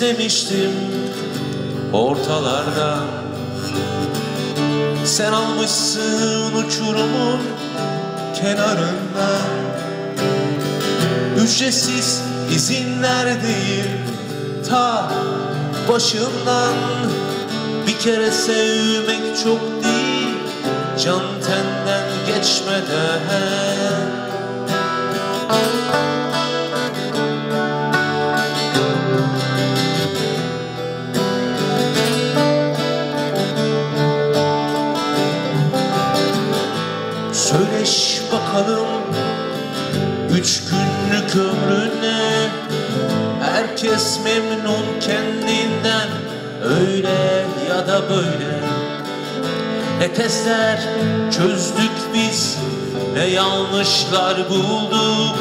mevsim ortalarda. Sen almışsın uçurumun kenarında. Ücretsiz izinler değil ta başından Bir kere sevmek çok değil can tenden geçmeden bakalım Üç günlük ömrüne Herkes memnun kendinden Öyle ya da böyle Ne testler çözdük biz Ne yanlışlar bulduk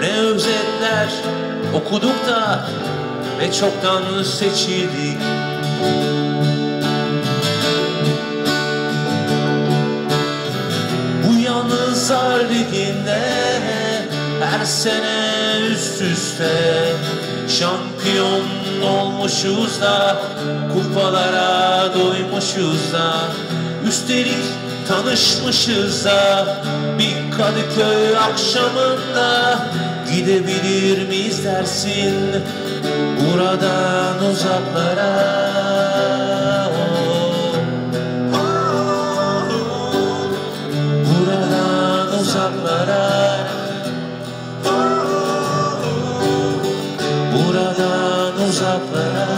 Ne özetler okuduk da Ne çoktan seçildik her sene üst üste. Şampiyon olmuşuz da kupalara doymuşuz da. Üstelik tanışmışız da bir Kadıköy akşamında. Gidebilir miyiz dersin buradan uzaklara uzaklara.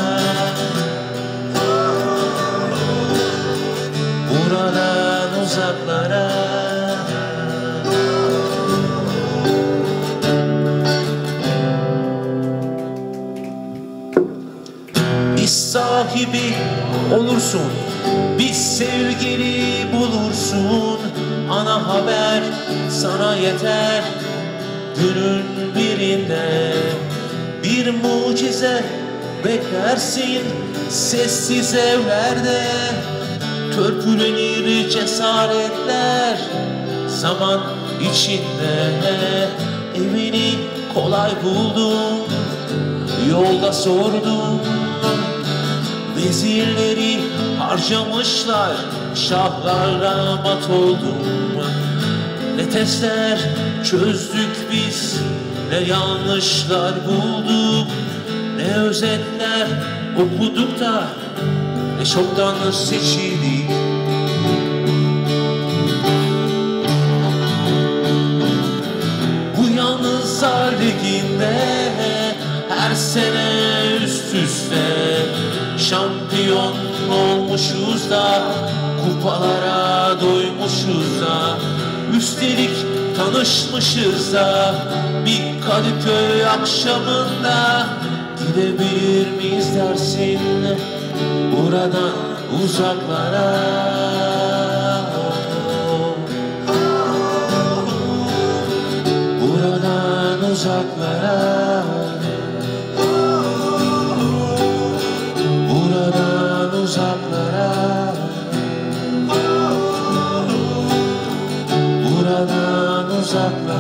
Buradan uzaklara. Bir sahibi olursun Bir sevgili bulursun. Ana haber sana yeter Günün birinde. Bir mucize beklersin Sessiz evlerde. Törpülenir cesaretler Zaman içinde. Evini kolay buldum Yolda sordum Vezirleri harcamışlar Şahlarla mat oldum Ne testler çözdük biz Ne yanlışlar bulduk Ne özetler okuduk da Ne çoktan seçildik Bu yalnızlar liginde her sene üst üste şampiyon olmuşuz da kupalara doymuşuz da. Üstelik tanışmışız da bir Kadıköy akşamında gidebilir miyiz dersin buradan uzaklara. Buradan uzaklara. Buradan uzaklara. Buradan uzaklara